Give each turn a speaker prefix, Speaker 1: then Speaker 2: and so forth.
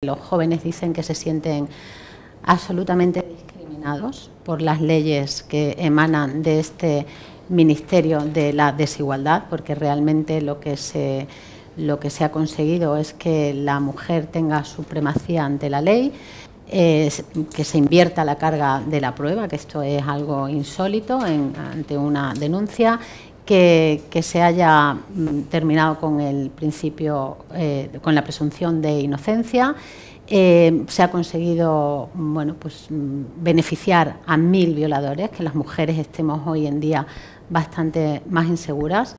Speaker 1: Los jóvenes dicen que se sienten absolutamente discriminados por las leyes que emanan de este Ministerio de la Desigualdad, porque realmente lo que se, ha conseguido es que la mujer tenga supremacía ante la ley, que se invierta la carga de la prueba, que esto es algo insólito ante una denuncia, que, se haya mm, terminado con el principio, eh, con la presunción de inocencia. Eh, se ha conseguido bueno, pues, mm, beneficiar a mil violadores, que las mujeres estemos hoy en día bastante más inseguras.